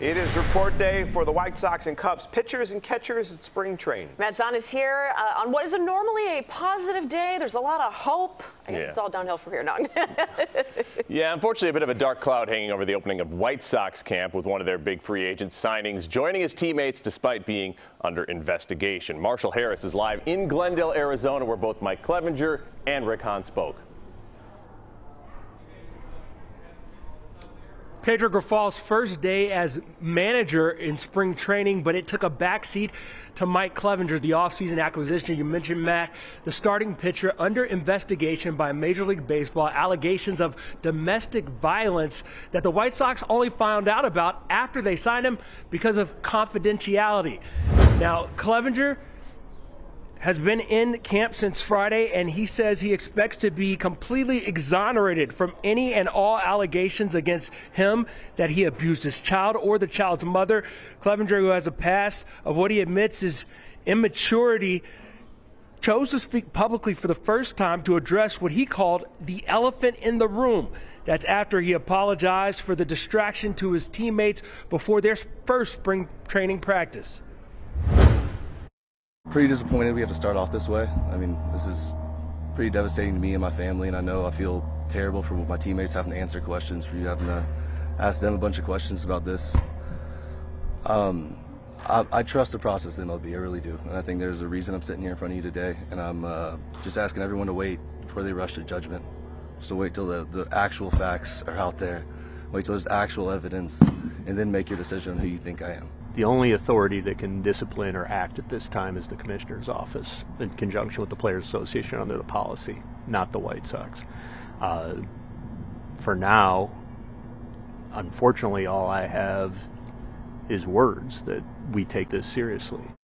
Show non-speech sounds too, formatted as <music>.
It is report day for the White Sox and Cubs pitchers and catchers at spring training. Matt Zahn is here uh, on what is a normally a positive day. There's a lot of hope. I guess Yeah. it's all downhill from here now. <laughs> Yeah, unfortunately, a bit of a dark cloud hanging over the opening of White Sox camp with one of their big free agent signings joining his teammates despite being under investigation. Marshall Harris is live in Glendale, Arizona, where both Mike Clevinger and Rick Hahn spoke. Pedro Grifol's first day as manager in spring training, but it took a backseat to Mike Clevinger, the offseason acquisition you mentioned, Matt, the starting pitcher under investigation by Major League Baseball, allegations of domestic violence that the White Sox only found out about after they signed him because of confidentiality. Now, Clevinger has been in camp since Friday, and he says he expects to be completely exonerated from any and all allegations against him that he abused his child or the child's mother. Clevinger, who has a past of what he admits is immaturity, chose to speak publicly for the first time to address what he called the elephant in the room. That's after he apologized for the distraction to his teammates before their first spring training practice. Pretty disappointed we have to start off this way. I mean, this is pretty devastating to me and my family, and I know I feel terrible for my teammates having to answer questions, for you having to ask them a bunch of questions about this. Um, I, I trust the process the MLB, I really do, and I think there's a reason I'm sitting here in front of you today, and I'm uh, just asking everyone to wait before they rush to judgment. So wait till the, the actual facts are out there, wait till there's actual evidence, and then make your decision on who you think I am. The only authority that can discipline or act at this time is the commissioner's office in conjunction with the Players Association under the policy, not the White Sox. Uh, for now, unfortunately, all I have is words that we take this seriously.